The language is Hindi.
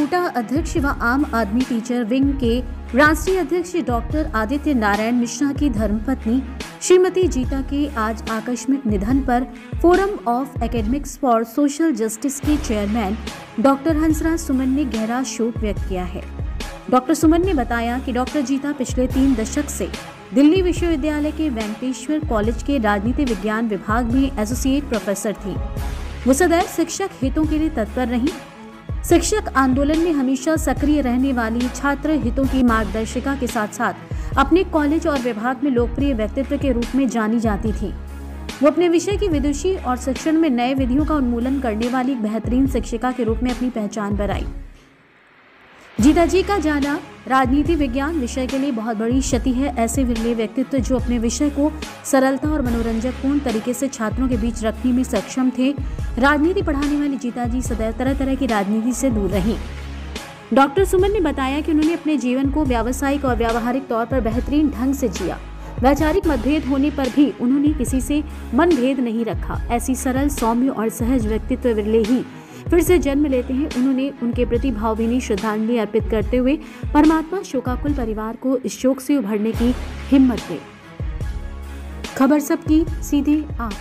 कोटा अध्यक्ष व आम आदमी टीचर विंग के राष्ट्रीय अध्यक्ष डॉक्टर आदित्य नारायण मिश्रा की धर्मपत्नी श्रीमती जीता के आज आकस्मिक निधन पर forum of academics for social justice के चेयरमैन डॉक्टर हंसराज सुमन ने गहरा शोक व्यक्त किया है। डॉक्टर सुमन ने बताया कि डॉक्टर जीता पिछले तीन दशक से दिल्ली विश्वविद्यालय के वेंकटेश्वर कॉलेज के राजनीति विज्ञान विभाग में एसोसिएट प्रोफेसर थी। वो सदैव शिक्षक हितों के लिए तत्पर रही शिक्षक आंदोलन में हमेशा सक्रिय रहने वाली छात्र हितों की मार्गदर्शिका के साथ साथ अपने कॉलेज और विभाग में लोकप्रिय व्यक्तित्व के रूप में जानी जाती थी। वो अपने विषय की विदुषी और शिक्षण में नए विधियों का उन्मूलन करने वाली बेहतरीन शिक्षिका के रूप में अपनी पहचान बनाई। जीता जी का जाना राजनीति विज्ञान विषय के लिए बहुत बड़ी क्षति है। ऐसे विरले व्यक्तित्व जो अपने विषय को सरलता और मनोरंजक पूर्ण तरीके से छात्रों के बीच रखने में सक्षम थे, राजनीति पढ़ाने वाली जीता जी सदैव तरह तरह की राजनीति से दूर रही। डॉक्टर सुमन ने बताया कि उन्होंने अपने जीवन को व्यावसायिक और व्यावहारिक तौर पर बेहतरीन ढंग से जिया। वैचारिक मतभेद होने पर भी उन्होंने किसी से मनभेद नहीं रखा। ऐसी सरल, सौम्य और सहज व्यक्तित्व विरले ही फिर से जन्म लेते हैं। उन्होंने उनके प्रति भावभीनी श्रद्धांजलि अर्पित करते हुए परमात्मा शोकाकुल परिवार को इस शोक से उभरने की हिम्मत दे। खबर सबकी सीधे आप